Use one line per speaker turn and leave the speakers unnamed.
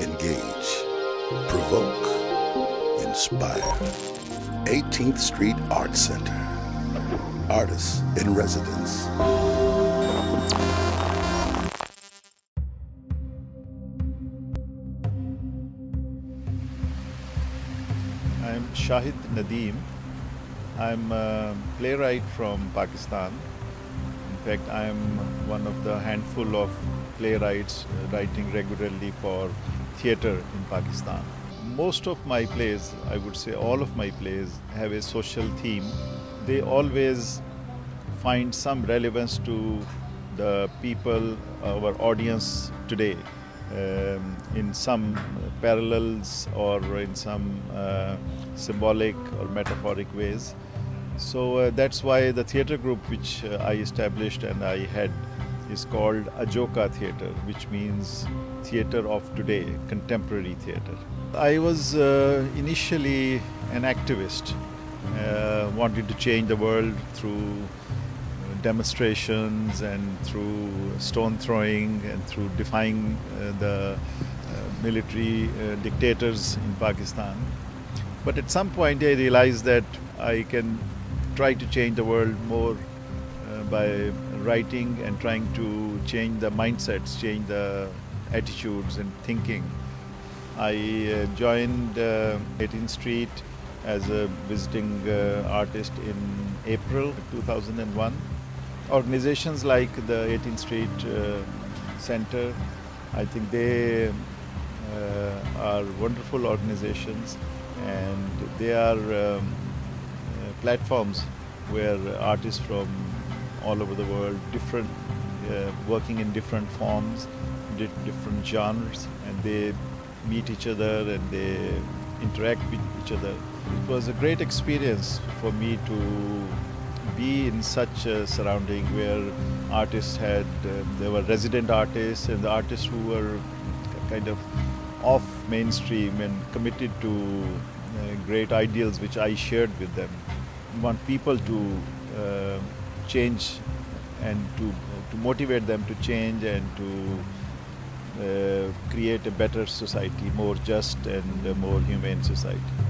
engage, provoke, inspire. 18th Street Arts Center. Artists in residence.
I'm Shahid Nadeem. I'm a playwright from Pakistan. In fact, I'm one of the handful of playwrights writing regularly for theatre in Pakistan. Most of my plays, I would say all of my plays, have a social theme. They always find some relevance to the people, our audience today, um, in some parallels or in some uh, symbolic or metaphoric ways. So uh, that's why the theatre group which uh, I established and I had is called Ajoka Theatre, which means theatre of today, contemporary theatre. I was uh, initially an activist, uh, wanted to change the world through demonstrations and through stone throwing and through defying uh, the uh, military uh, dictators in Pakistan. But at some point I realized that I can try to change the world more by writing and trying to change the mindsets, change the attitudes and thinking. I uh, joined uh, 18th Street as a visiting uh, artist in April 2001. Organizations like the 18th Street uh, Center, I think they uh, are wonderful organizations and they are um, uh, platforms where artists from all over the world, different, uh, working in different forms, di- different genres, and they meet each other and they interact with each other. It was a great experience for me to be in such a surrounding where artists had, uh, there were resident artists and the artists who were kind of off mainstream and committed to uh, great ideals which I shared with them. I want people to uh, change and to, to motivate them to change and to uh, create a better society, more just and more humane society.